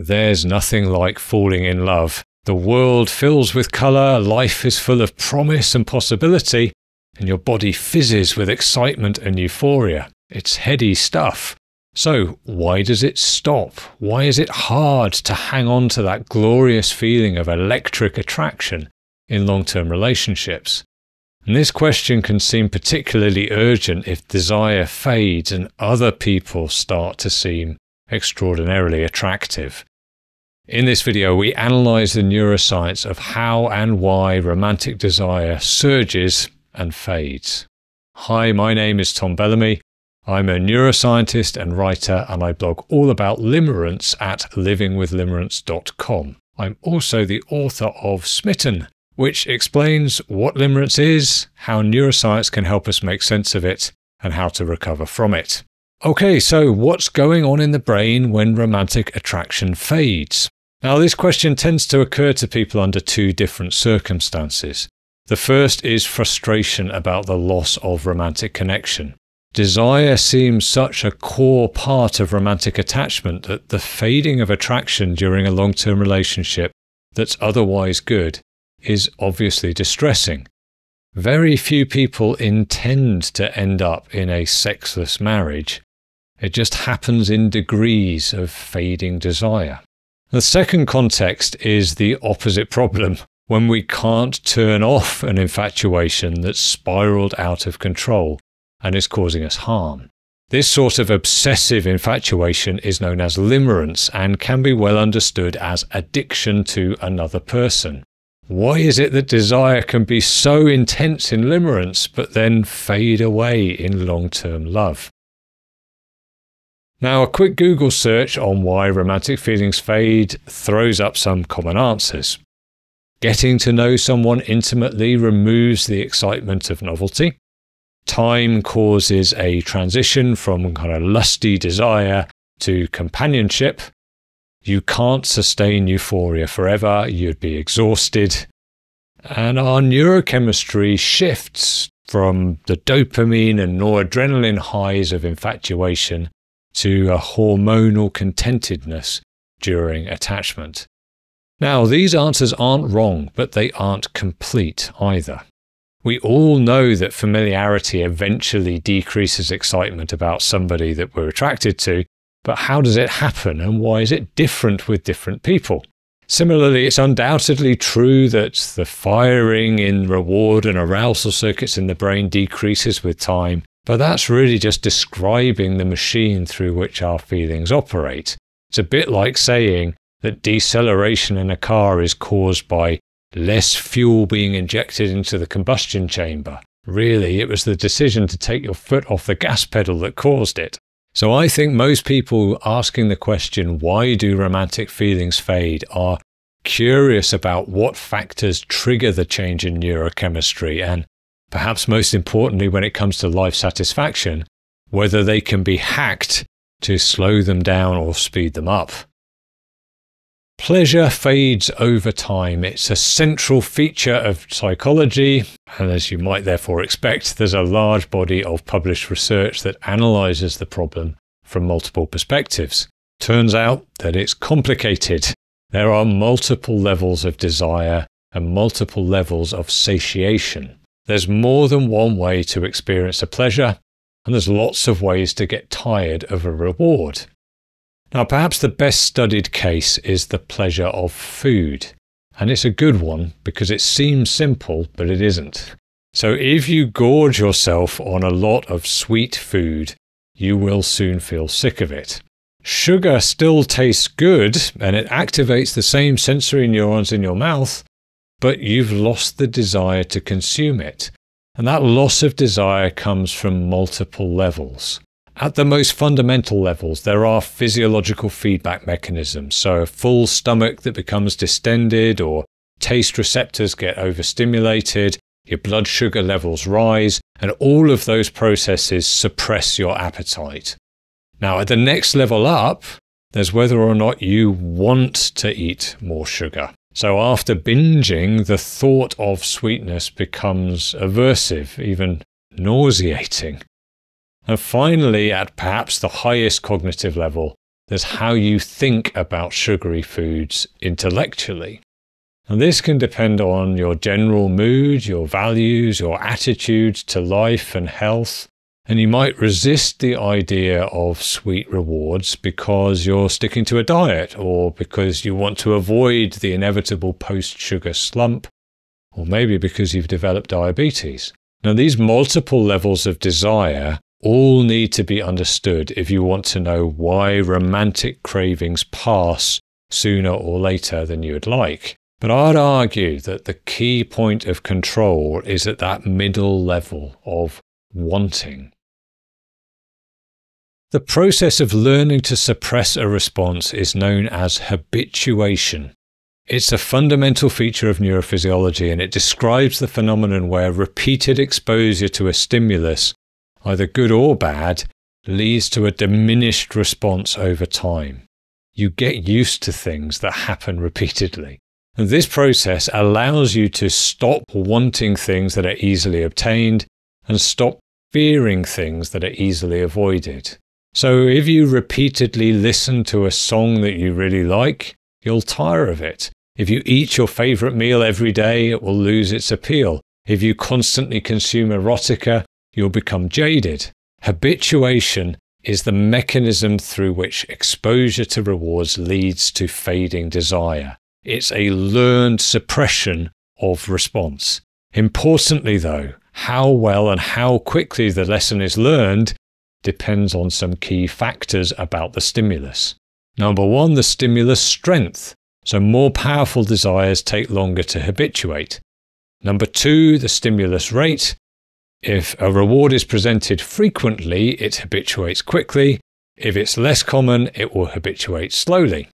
There's nothing like falling in love. The world fills with colour, life is full of promise and possibility, and your body fizzes with excitement and euphoria. It's heady stuff. So, why does it stop? Why is it hard to hang on to that glorious feeling of electric attraction in long term relationships? And this question can seem particularly urgent if desire fades and other people start to seem extraordinarily attractive. In this video, we analyze the neuroscience of how and why romantic desire surges and fades. Hi, my name is Tom Bellamy. I'm a neuroscientist and writer, and I blog all about limerence at livingwithlimerence.com. I'm also the author of Smitten, which explains what limerence is, how neuroscience can help us make sense of it, and how to recover from it. Okay, so what's going on in the brain when romantic attraction fades? Now, this question tends to occur to people under two different circumstances. The first is frustration about the loss of romantic connection. Desire seems such a core part of romantic attachment that the fading of attraction during a long term relationship that's otherwise good is obviously distressing. Very few people intend to end up in a sexless marriage. It just happens in degrees of fading desire. The second context is the opposite problem when we can't turn off an infatuation that's spiraled out of control and is causing us harm. This sort of obsessive infatuation is known as limerence and can be well understood as addiction to another person. Why is it that desire can be so intense in limerence but then fade away in long term love? Now, a quick Google search on why romantic feelings fade throws up some common answers. Getting to know someone intimately removes the excitement of novelty. Time causes a transition from kind of lusty desire to companionship. You can't sustain euphoria forever, you'd be exhausted. And our neurochemistry shifts from the dopamine and noradrenaline highs of infatuation to a hormonal contentedness during attachment. Now, these answers aren't wrong, but they aren't complete either. We all know that familiarity eventually decreases excitement about somebody that we're attracted to, but how does it happen and why is it different with different people? Similarly, it's undoubtedly true that the firing in reward and arousal circuits in the brain decreases with time, but that's really just describing the machine through which our feelings operate. It's a bit like saying that deceleration in a car is caused by less fuel being injected into the combustion chamber. Really, it was the decision to take your foot off the gas pedal that caused it. So I think most people asking the question, why do romantic feelings fade, are curious about what factors trigger the change in neurochemistry and perhaps most importantly when it comes to life satisfaction, whether they can be hacked to slow them down or speed them up. Pleasure fades over time. It's a central feature of psychology, and as you might therefore expect, there's a large body of published research that analyzes the problem from multiple perspectives. Turns out that it's complicated. There are multiple levels of desire and multiple levels of satiation. There's more than one way to experience a pleasure, and there's lots of ways to get tired of a reward. Now, perhaps the best studied case is the pleasure of food. And it's a good one because it seems simple, but it isn't. So, if you gorge yourself on a lot of sweet food, you will soon feel sick of it. Sugar still tastes good and it activates the same sensory neurons in your mouth, but you've lost the desire to consume it. And that loss of desire comes from multiple levels. At the most fundamental levels, there are physiological feedback mechanisms. So, a full stomach that becomes distended, or taste receptors get overstimulated, your blood sugar levels rise, and all of those processes suppress your appetite. Now, at the next level up, there's whether or not you want to eat more sugar. So after binging, the thought of sweetness becomes aversive, even nauseating. And finally, at perhaps the highest cognitive level, there's how you think about sugary foods intellectually. And this can depend on your general mood, your values, your attitude to life and health. And you might resist the idea of sweet rewards because you're sticking to a diet or because you want to avoid the inevitable post sugar slump, or maybe because you've developed diabetes. Now, these multiple levels of desire all need to be understood if you want to know why romantic cravings pass sooner or later than you would like. But I'd argue that the key point of control is at that middle level of wanting. The process of learning to suppress a response is known as habituation. It's a fundamental feature of neurophysiology and it describes the phenomenon where repeated exposure to a stimulus, either good or bad, leads to a diminished response over time. You get used to things that happen repeatedly. And this process allows you to stop wanting things that are easily obtained and stop fearing things that are easily avoided. So if you repeatedly listen to a song that you really like, you'll tire of it. If you eat your favorite meal every day, it will lose its appeal. If you constantly consume erotica, you'll become jaded. Habituation is the mechanism through which exposure to rewards leads to fading desire. It's a learned suppression of response. Importantly, though, how well and how quickly the lesson is learned depends on some key factors about the stimulus. Number one, the stimulus strength. So more powerful desires take longer to habituate. Number two, the stimulus rate. If a reward is presented frequently, it habituates quickly. If it's less common, it will habituate slowly.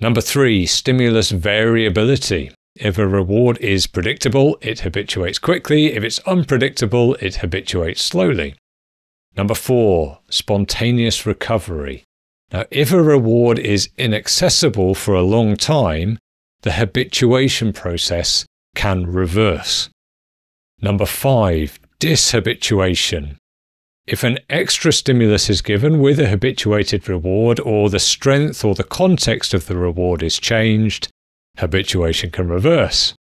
Number three, stimulus variability. If a reward is predictable, it habituates quickly. If it's unpredictable, it habituates slowly. Number four, spontaneous recovery. Now, if a reward is inaccessible for a long time, the habituation process can reverse. Number five, dishabituation. If an extra stimulus is given with a habituated reward, or the strength or the context of the reward is changed, habituation can reverse.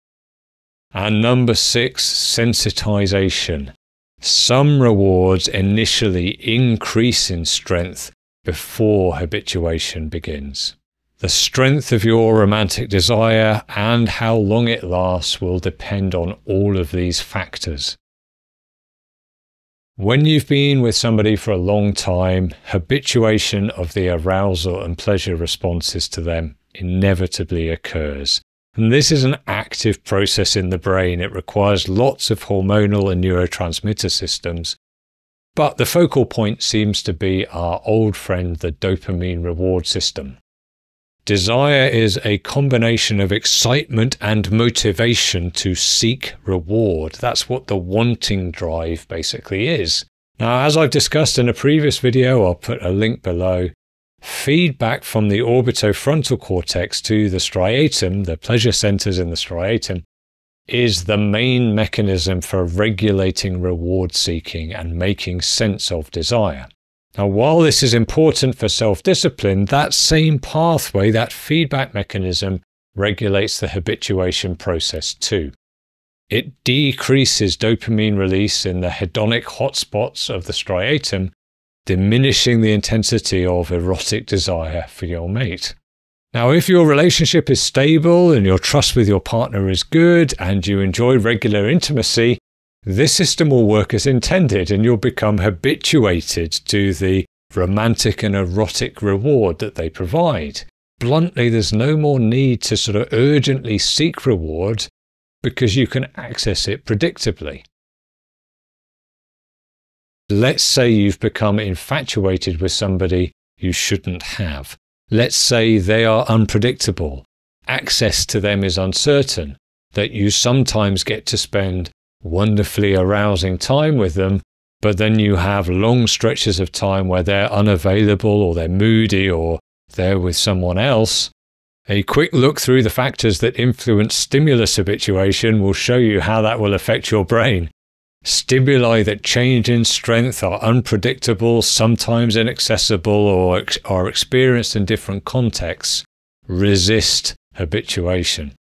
And number six, sensitization. Some rewards initially increase in strength before habituation begins. The strength of your romantic desire and how long it lasts will depend on all of these factors. When you've been with somebody for a long time, habituation of the arousal and pleasure responses to them inevitably occurs. And this is an active process in the brain. It requires lots of hormonal and neurotransmitter systems. But the focal point seems to be our old friend, the dopamine reward system. Desire is a combination of excitement and motivation to seek reward. That's what the wanting drive basically is. Now, as I've discussed in a previous video, I'll put a link below, feedback from the orbitofrontal cortex to the striatum, the pleasure centers in the striatum, is the main mechanism for regulating reward seeking and making sense of desire. Now, while this is important for self discipline, that same pathway, that feedback mechanism, regulates the habituation process too. It decreases dopamine release in the hedonic hotspots of the striatum diminishing the intensity of erotic desire for your mate. Now, if your relationship is stable and your trust with your partner is good and you enjoy regular intimacy, this system will work as intended and you'll become habituated to the romantic and erotic reward that they provide. Bluntly, there's no more need to sort of urgently seek reward because you can access it predictably. Let's say you've become infatuated with somebody you shouldn't have. Let's say they are unpredictable. Access to them is uncertain. That you sometimes get to spend wonderfully arousing time with them, but then you have long stretches of time where they're unavailable or they're moody or they're with someone else. A quick look through the factors that influence stimulus habituation will show you how that will affect your brain. Stimuli that change in strength are unpredictable, sometimes inaccessible, or are experienced in different contexts. Resist habituation.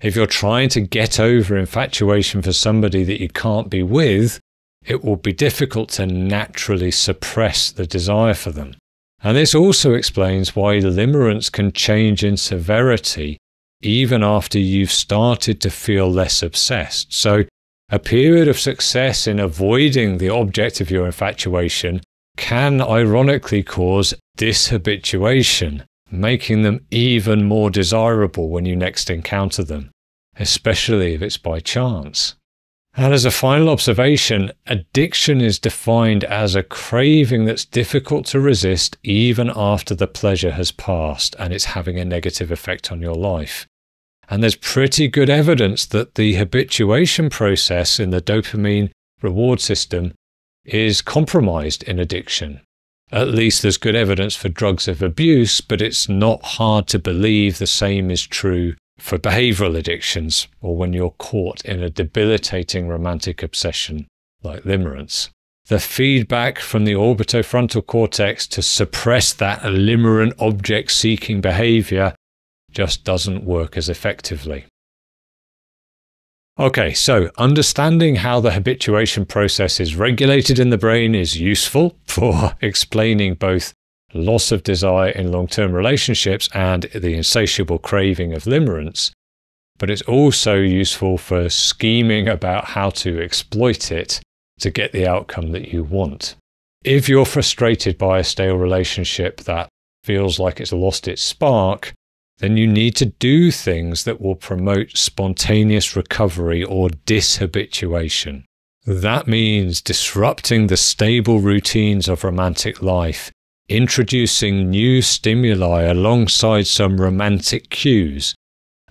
If you're trying to get over infatuation for somebody that you can't be with, it will be difficult to naturally suppress the desire for them. And this also explains why limerence can change in severity even after you've started to feel less obsessed. So, a period of success in avoiding the object of your infatuation can ironically cause dishabituation, making them even more desirable when you next encounter them, especially if it's by chance. And as a final observation, addiction is defined as a craving that's difficult to resist even after the pleasure has passed and it's having a negative effect on your life. And there's pretty good evidence that the habituation process in the dopamine reward system is compromised in addiction. At least there's good evidence for drugs of abuse, but it's not hard to believe the same is true for behavioral addictions or when you're caught in a debilitating romantic obsession like limerence. The feedback from the orbitofrontal cortex to suppress that limerent object seeking behavior just doesn't work as effectively. Okay, so understanding how the habituation process is regulated in the brain is useful for explaining both loss of desire in long term relationships, and the insatiable craving of limerence. But it's also useful for scheming about how to exploit it to get the outcome that you want. If you're frustrated by a stale relationship that feels like it's lost its spark, then you need to do things that will promote spontaneous recovery or dishabituation. That means disrupting the stable routines of romantic life introducing new stimuli alongside some romantic cues,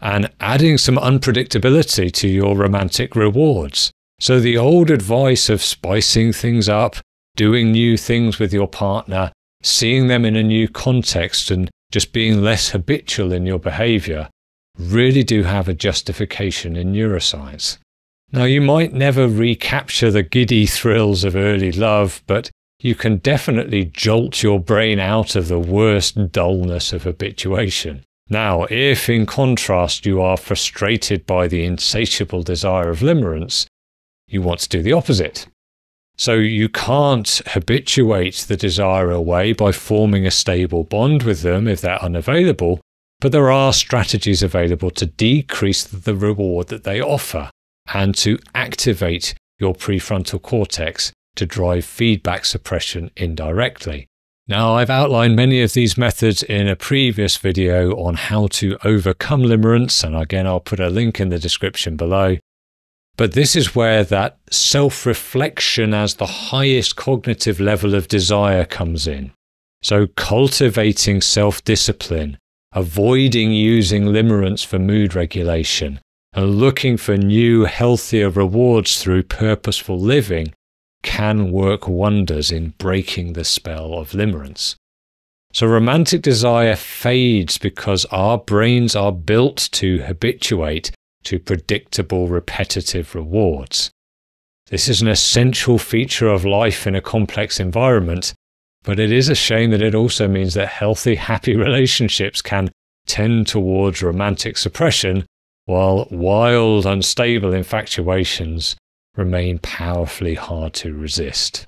and adding some unpredictability to your romantic rewards. So, the old advice of spicing things up, doing new things with your partner, seeing them in a new context, and just being less habitual in your behavior really do have a justification in neuroscience. Now, you might never recapture the giddy thrills of early love, but you can definitely jolt your brain out of the worst dullness of habituation. Now, if in contrast you are frustrated by the insatiable desire of limerence, you want to do the opposite. So you can't habituate the desire away by forming a stable bond with them if they're unavailable, but there are strategies available to decrease the reward that they offer and to activate your prefrontal cortex to drive feedback suppression indirectly. Now, I've outlined many of these methods in a previous video on how to overcome limerence, and again, I'll put a link in the description below. But this is where that self reflection as the highest cognitive level of desire comes in. So, cultivating self discipline, avoiding using limerence for mood regulation, and looking for new, healthier rewards through purposeful living can work wonders in breaking the spell of limerence. So romantic desire fades because our brains are built to habituate to predictable repetitive rewards. This is an essential feature of life in a complex environment, but it is a shame that it also means that healthy, happy relationships can tend towards romantic suppression, while wild, unstable infatuations remain powerfully hard to resist.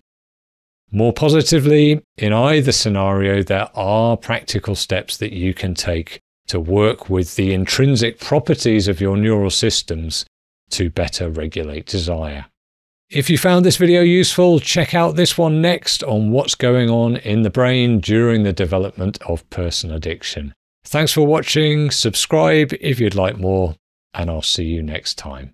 More positively, in either scenario, there are practical steps that you can take to work with the intrinsic properties of your neural systems to better regulate desire. If you found this video useful, check out this one next on what's going on in the brain during the development of person addiction. Thanks for watching, subscribe if you'd like more, and I'll see you next time.